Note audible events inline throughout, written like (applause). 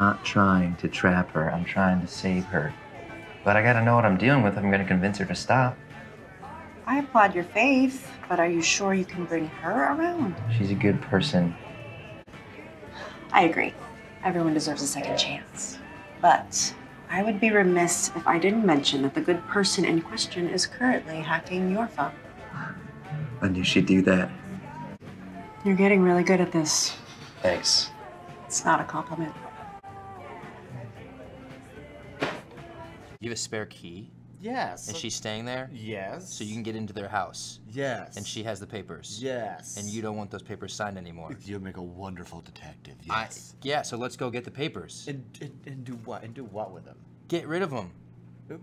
I'm not trying to trap her, I'm trying to save her. But I gotta know what I'm dealing with if I'm gonna convince her to stop. I applaud your faith, but are you sure you can bring her around? She's a good person. I agree. Everyone deserves a second chance. But I would be remiss if I didn't mention that the good person in question is currently hacking your phone. I knew she'd do that. You're getting really good at this. Thanks. It's not a compliment. You have a spare key, Yes. and she's staying there, Yes. so you can get into their house, Yes. and she has the papers. Yes. And you don't want those papers signed anymore. You'll make a wonderful detective. I, Yes. yeah, so let's go get the papers. And, and and do what? And do what with them? Get rid of them.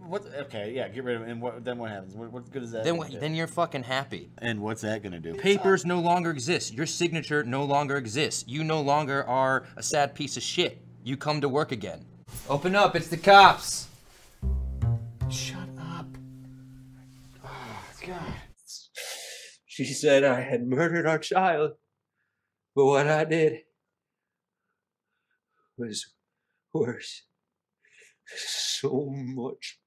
What? Okay, yeah, get rid of them. And what? Then what happens? What, what good is that? Then, gonna wh- do? then you're fucking happy. And what's that gonna do? Papers no longer exist. Your signature no longer exists. You no longer are a sad piece of shit. You come to work again. Open up, it's the cops. She said I had murdered our child, but what I did was worse. So much.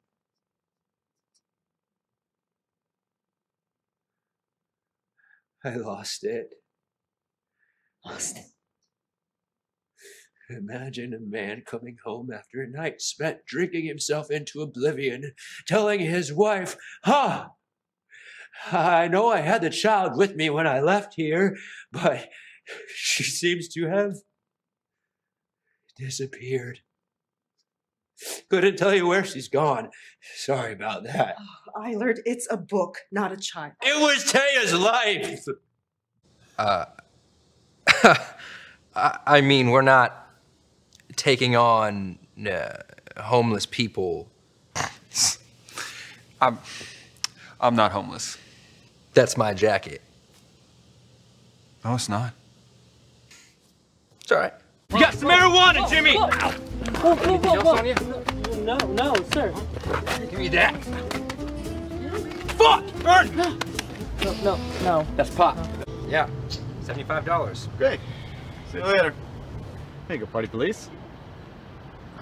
I lost it. Lost it. Imagine a man coming home after a night spent drinking himself into oblivion, telling his wife, Ha! I know I had the child with me when I left here, but she seems to have disappeared. Couldn't tell you where she's gone. Sorry about that. I learned it's a book, not a child. It was Taya's life. Uh, (laughs) I, I mean, we're not taking on uh, homeless people. I'm, I'm not homeless. That's my jacket. No, it's not. It's all right. You got some marijuana, Jimmy. Whoa, whoa, whoa, whoa. No, no, sir. Give me that. Fuck! Burn! No, no, no. That's pop. Yeah, seventy-five dollars. Great. See you later. Hey, go party police.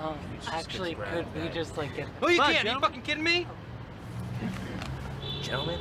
Um, actually, could we just like get? Oh, you Come can't. Are you Joe. fucking kidding me? gentlemen?